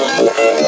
Gracias.